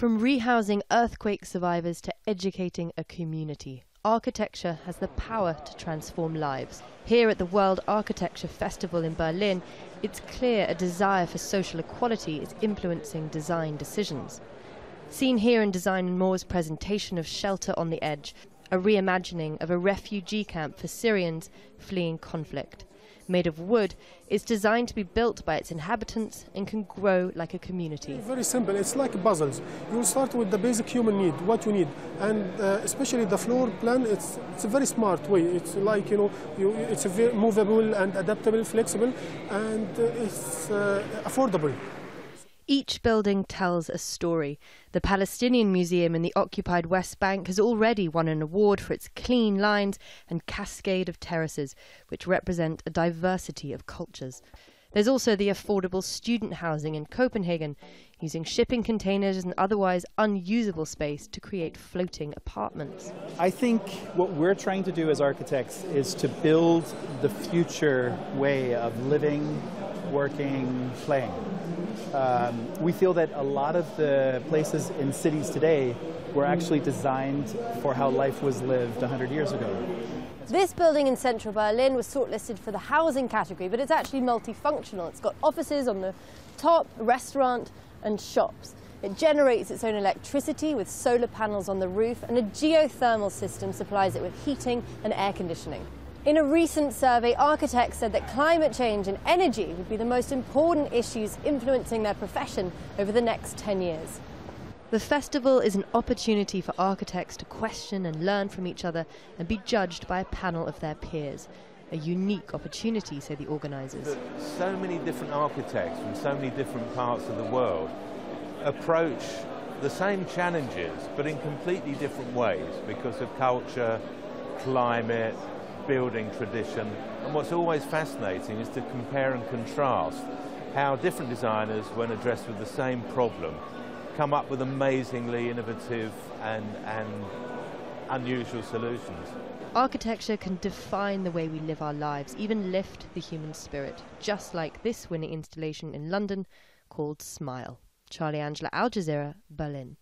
From rehousing earthquake survivors to educating a community, architecture has the power to transform lives. Here at the World Architecture Festival in Berlin, it's clear a desire for social equality is influencing design decisions. Seen here in Design and More's presentation of Shelter on the Edge, a reimagining of a refugee camp for Syrians fleeing conflict made of wood, is designed to be built by its inhabitants and can grow like a community. Very simple. It's like puzzles. You start with the basic human need, what you need, and uh, especially the floor plan. It's it's a very smart way. It's like you know, you, it's very movable and adaptable, flexible, and uh, it's uh, affordable. Each building tells a story. The Palestinian Museum in the occupied West Bank has already won an award for its clean lines and cascade of terraces, which represent a diversity of cultures. There's also the affordable student housing in Copenhagen, using shipping containers and otherwise unusable space to create floating apartments. I think what we're trying to do as architects is to build the future way of living, working, playing. Um, we feel that a lot of the places in cities today were actually designed for how life was lived 100 years ago. This building in central Berlin was shortlisted for the housing category, but it's actually multifunctional. It's got offices on the top, a restaurant, and shops. It generates its own electricity with solar panels on the roof, and a geothermal system supplies it with heating and air conditioning. In a recent survey, architects said that climate change and energy would be the most important issues influencing their profession over the next 10 years. The festival is an opportunity for architects to question and learn from each other and be judged by a panel of their peers. A unique opportunity, say the organisers. So many different architects from so many different parts of the world approach the same challenges but in completely different ways because of culture, climate, building tradition. And what's always fascinating is to compare and contrast how different designers, when addressed with the same problem, come up with amazingly innovative and, and unusual solutions. Architecture can define the way we live our lives, even lift the human spirit, just like this winning installation in London called Smile. Charlie Angela, Al Jazeera, Berlin.